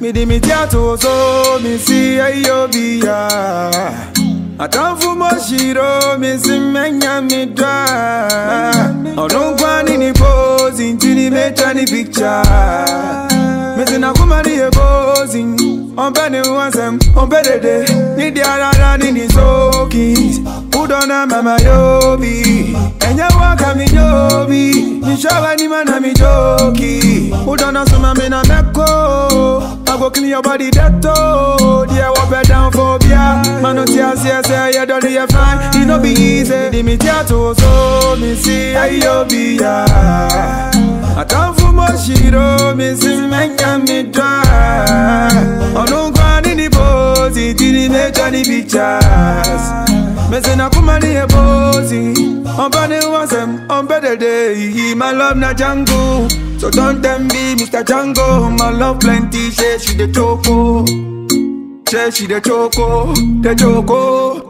Me di me tiato so me see ayo biya. Atamfu mo shiro me si menya me dwa. Odon kwani ni pose intini me tani picture. Me si na kuma ni e posing. On bene wansem, on bedede. Ni di arara ni ni soki. Udona mama yobi. Enya waka mi yobi. Ni shawa ni mana mi joki. Udona suma me na meko. Clean your body that toe. Yeah, walk back down phobia. Man, no tears, yes, yeah, you don't do you fine. It no be easy. Di mi tiato so me see ayo biya. Atamfu mo shiro me si menya mi dwa. Onu kwani ni tini me chani pictures. Me say na kuma ni e pozi. On bani wasem, better day. My love na jungle. So don't them be Mr. Django. My love plenty, say she the choco. Say she the choco, the choco.